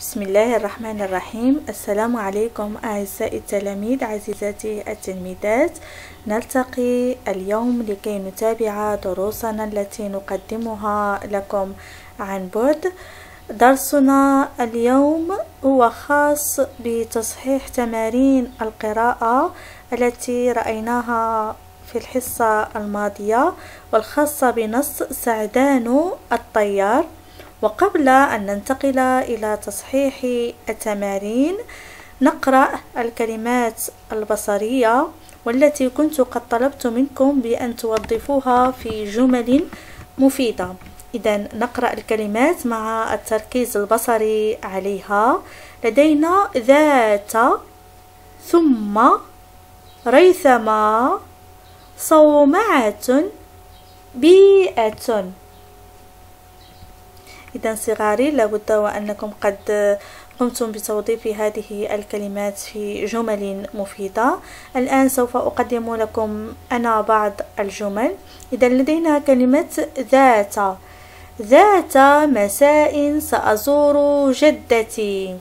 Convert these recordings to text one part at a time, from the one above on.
بسم الله الرحمن الرحيم السلام عليكم أعزائي التلاميذ عزيزاتي التلميذات. نلتقي اليوم لكي نتابع دروسنا التي نقدمها لكم عن بعد. درسنا اليوم هو خاص بتصحيح تمارين القراءة التي رأيناها في الحصة الماضية والخاصة بنص سعدان الطيار. وقبل أن ننتقل إلى تصحيح التمارين نقرأ الكلمات البصرية والتي كنت قد طلبت منكم بأن توظفوها في جمل مفيدة. إذا نقرأ الكلمات مع التركيز البصري عليها. لدينا ذات ثم ريثما صومعة بيئة. إذا صغاري لابد وأنكم قد قمتم بتوظيف هذه الكلمات في جمل مفيدة. الآن سوف أقدم لكم أنا بعض الجمل. إذا لدينا كلمة ذات. ذات مساء سأزور جدتي.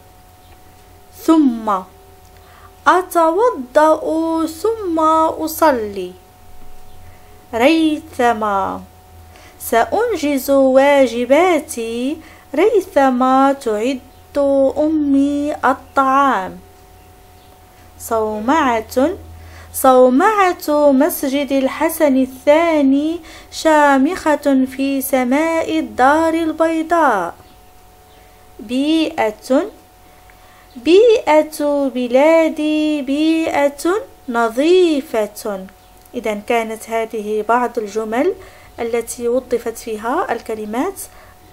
ثم أتوضأ ثم أصلي. ريثما. سأنجز واجباتي ريثما تعد أمي الطعام. صومعة صومعة مسجد الحسن الثاني شامخة في سماء الدار البيضاء. بيئة بيئة بلادي بيئة نظيفة. إذا كانت هذه بعض الجمل التي وظفت فيها الكلمات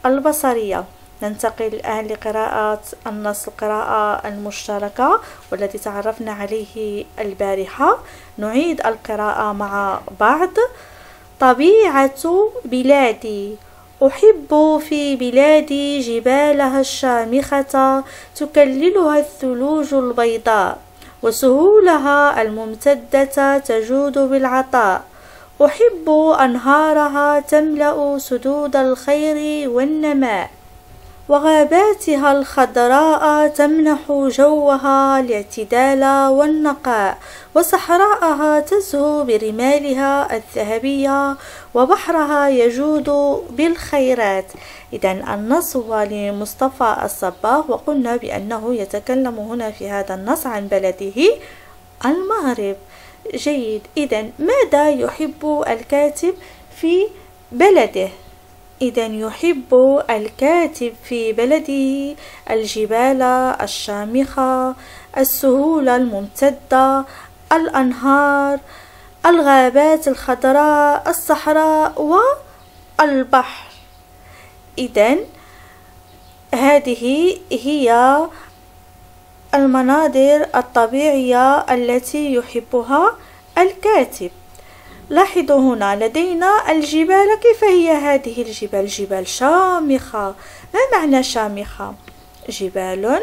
البصرية. ننتقل الآن لقراءة النص القراءة المشتركة والتي تعرفنا عليه البارحة. نعيد القراءة مع بعض. طبيعة بلادي. أحب في بلادي جبالها الشامخة تكللها الثلوج البيضاء وسهولها الممتدة تجود بالعطاء. أحب أنهارها تملأ سدود الخير والنماء وغاباتها الخضراء تمنح جوها الاعتدال والنقاء وصحراءها تزهو برمالها الذهبية وبحرها يجود بالخيرات. إذا النص هو لمصطفى الصباغ وقلنا بأنه يتكلم هنا في هذا النص عن بلده المغرب. جيد. إذا ماذا يحب الكاتب في بلده؟ إذا يحب الكاتب في بلده الجبال الشامخة السهول الممتدة الأنهار الغابات الخضراء الصحراء والبحر. إذا هذه هي المناظر الطبيعية التي يحبها الكاتب. لاحظوا هنا لدينا الجبال. كيف هي هذه الجبال؟ جبال شامخة. ما معنى شامخة؟ جبال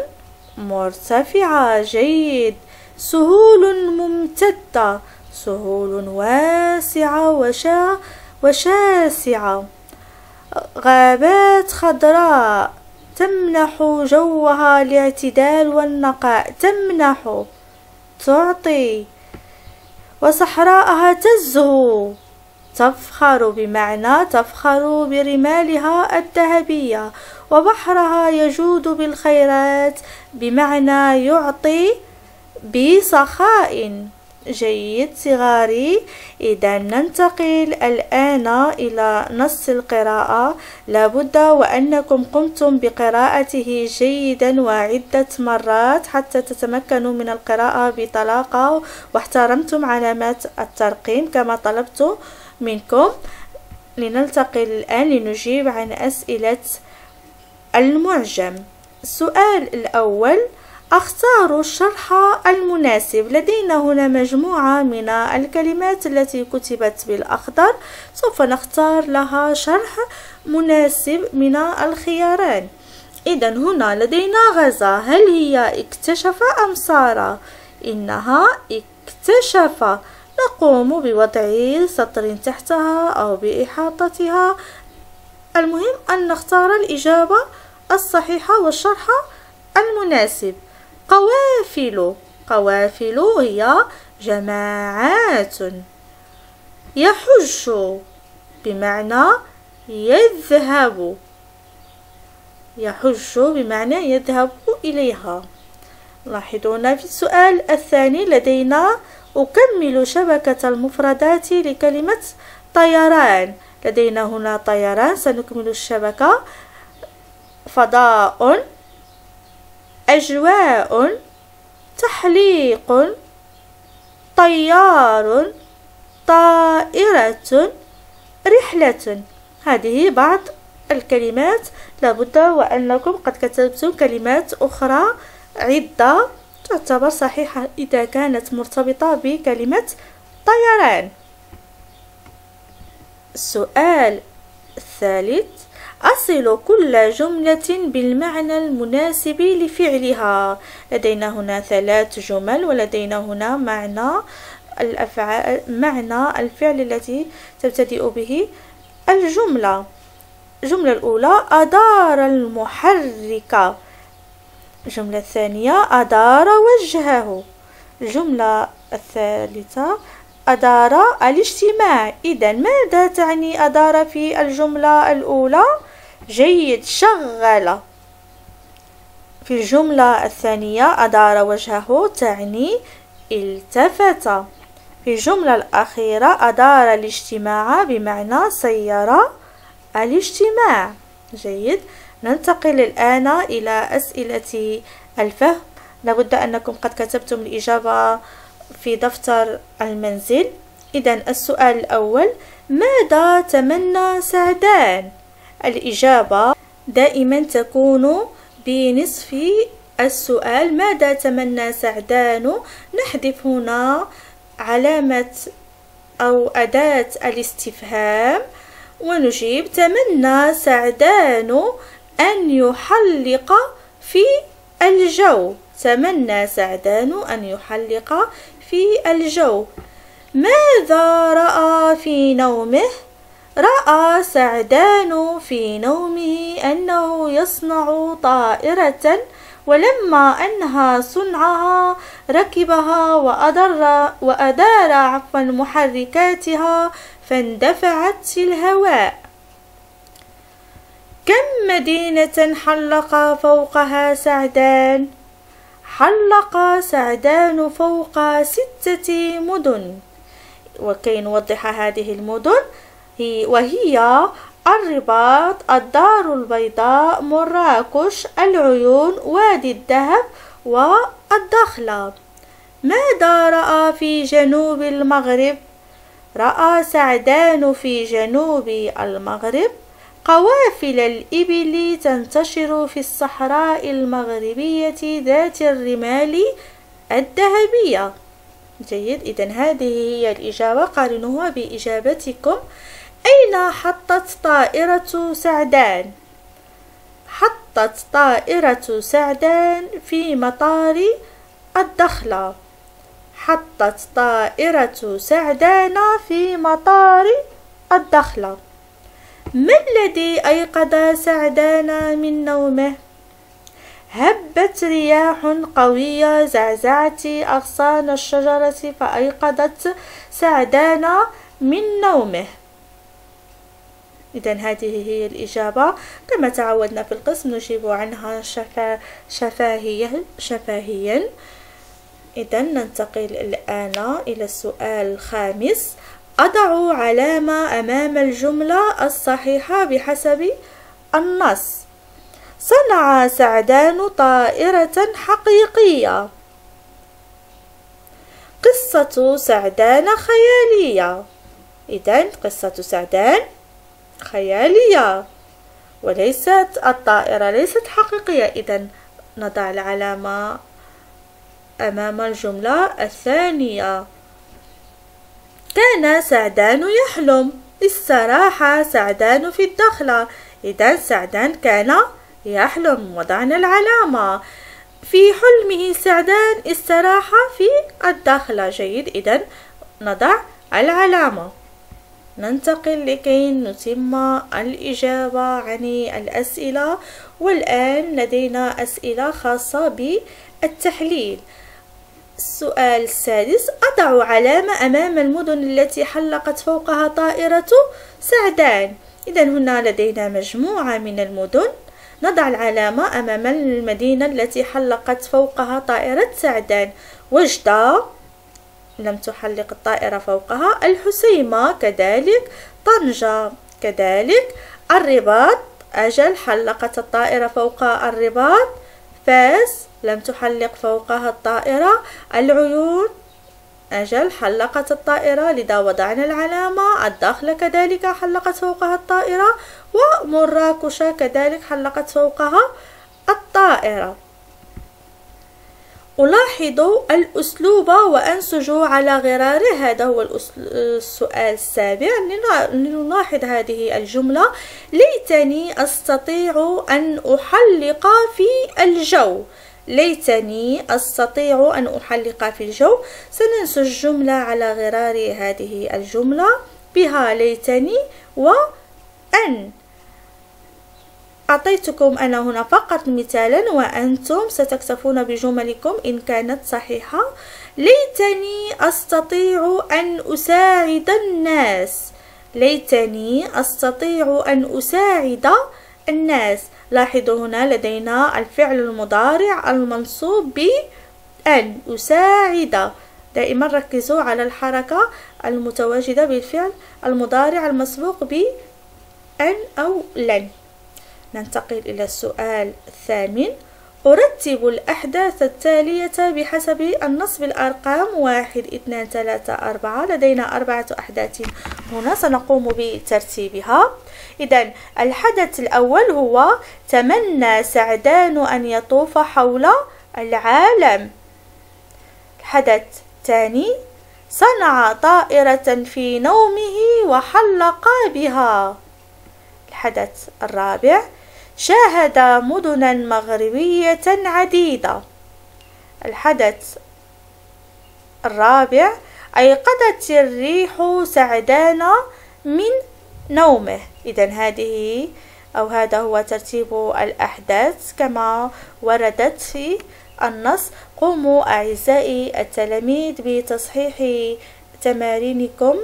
مرتفعة جيد. سهول ممتدة. سهول واسعة وشا وشاسعة. غابات خضراء. تمنح جوها الاعتدال والنقاء. تمنح. تعطي. وصحراءها تزهو. تفخر بمعنى تفخر برمالها الذهبية. وبحرها يجود بالخيرات. بمعنى يعطي بسخاء. جيد صغاري. إذا ننتقل الآن إلى نص القراءة. لابد وأنكم قمتم بقراءته جيدا وعدة مرات حتى تتمكنوا من القراءة بطلاقة واحترمتم علامات الترقيم كما طلبت منكم. لنلتقي الآن لنجيب عن أسئلة المعجم. السؤال الأول أختار الشرح المناسب. لدينا هنا مجموعة من الكلمات التي كتبت بالأخضر. سوف نختار لها شرح مناسب من الخياران إذا هنا لدينا غزة. هل هي اكتشف أم صار؟ إنها اكتشف. نقوم بوضع سطر تحتها أو بإحاطتها. المهم أن نختار الإجابة الصحيحة والشرح المناسب. قوافل. قوافل هي جماعات. يحج بمعنى يذهب. يحج بمعنى يذهب إليها. لاحظونا في السؤال الثاني لدينا أكمل شبكة المفردات لكلمة طيران. لدينا هنا طيران سنكمل الشبكة. فضاء. أجواء تحليق طيار طائرة رحلة. هذه بعض الكلمات. لابد وأنكم قد كتبتم كلمات أخرى عدة تعتبر صحيحة إذا كانت مرتبطة بكلمة طيران. السؤال الثالث. أصل كل جملة بالمعنى المناسب لفعلها. لدينا هنا ثلاث جمل ولدينا هنا معنى الأفعال معنى الفعل التي تبتدئ به. الجملة الجملة الأولى أدار المحرك. الجملة الثانية أدار وجهه. الجملة الثالثة أدار الاجتماع. إذا ماذا تعني أدار في الجملة الأولى؟ جيد شغل في الجملة الثانية أدار وجهه تعني التفت. في الجملة الأخيرة أدار الاجتماع بمعنى سير الاجتماع. جيد. ننتقل الآن إلى أسئلة الفهم. لابد أنكم قد كتبتم الإجابة في دفتر المنزل. إذا السؤال الأول ماذا تمنى سعدان؟ الإجابة دائما تكون بنصف السؤال. ماذا تمنى سعدان؟ نحذف هنا علامة أو أداة الاستفهام. ونجيب تمنى سعدان أن يحلق في الجو. تمنى سعدان أن يحلق في الجو. ماذا رأى في نومه؟ رأى سعدان في نومه أنه يصنع طائرة ولما أنهى صنعها ركبها وأدر وأدار عفوا محركاتها فاندفعت في الهواء كم مدينة حلق فوقها سعدان؟ حلق سعدان فوق ستة مدن وكي نوضح هذه المدن وهي الرباط الدار البيضاء مراكش العيون وادي الذهب والدخلة ماذا رأى في جنوب المغرب؟ رأى سعدان في جنوب المغرب. قوافل الإبل تنتشر في الصحراء المغربية ذات الرمال الذهبية. جيد. إذا هذه هي الإجابة. قارنوها بإجابتكم. أين حطت طائرة سعدان؟ حطت طائرة سعدان في مطار الدخلة. حطت طائرة سعدان في مطار الدخلة. ما الذي أيقظ سعدان من نومه؟ هبت رياح قوية زعزعت أغصان الشجرة فأيقظت سعدان من نومه. إذا هذه هي الإجابة. كما تعودنا في القسم نجيب عنها شفا شفاهيا شفاهيا. إذا ننتقل الآن إلى السؤال الخامس. أضع علامة أمام الجملة الصحيحة بحسب النص. صنع سعدان طائرة حقيقية. قصة سعدان خيالية. إذا قصة سعدان خيالية. وليست الطائرة ليست حقيقية. إذا نضع العلامة أمام الجملة الثانية. كان سعدان يحلم. استراح سعدان في الدخلة. إذا سعدان كان يحلم وضعنا العلامة. في حلمه سعدان استراح في الدخلة جيد. إذا نضع العلامة. ننتقل لكي نتم الإجابة عن الأسئلة. والآن لدينا أسئلة خاصة بالتحليل. السؤال السادس. أضع علامة أمام المدن التي حلقت فوقها طائرة سعدان. إذا هنا لدينا مجموعة من المدن نضع العلامة أمام المدينة التي حلقت فوقها طائرة سعدان. وجدة لم تحلق الطائرة فوقها الحسيمة كذلك طنجة كذلك الرباط أجل حلقت الطائرة فوق الرباط فاس لم تحلق فوقها الطائرة العيون أجل حلقت الطائرة لذا وضعنا العلامة. الداخلة كذلك حلقت فوقها الطائرة ومراكش كذلك حلقت فوقها الطائرة. ألاحظ الأسلوب وأنسج على غراره هذا هو السؤال السابع. لنلاحظ هذه الجملة. ليتني أستطيع أن أحلق في الجو. ليتني أستطيع أن أحلق في الجو. سننسج جملة على غرار هذه الجملة. بها ليتني وأن. أعطيتكم أنا هنا فقط مثالا وأنتم ستكتفون بجملكم إن كانت صحيحة. ليتني أستطيع أن أساعد الناس. ليتني أستطيع أن أساعد الناس. لاحظوا هنا لدينا الفعل المضارع المنصوب بأن أساعد. دائما ركزوا على الحركة المتواجدة بالفعل المضارع المسبوق بأن أو لن. ننتقل إلى السؤال الثامن. أرتب الأحداث التالية بحسب النص بالأرقام واحد اثنان ثلاثة أربعة. لدينا أربعة أحداث. هنا سنقوم بترتيبها. إذا الحدث الأول هو تمنى سعدان أن يطوف حول العالم. الحدث الثاني صنع طائرة في نومه وحلق بها. الحدث الرابع شاهد مدنا مغربية عديدة. الحدث الرابع أيقظت الريح سعدان من نومه. إذا هذه أو هذا هو ترتيب الأحداث. كما وردت في النص قوموا أعزائي التلاميذ بتصحيح تمارينكم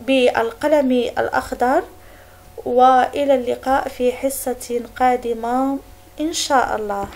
بالقلم الأخضر وإلى اللقاء في حصة قادمة إن شاء الله.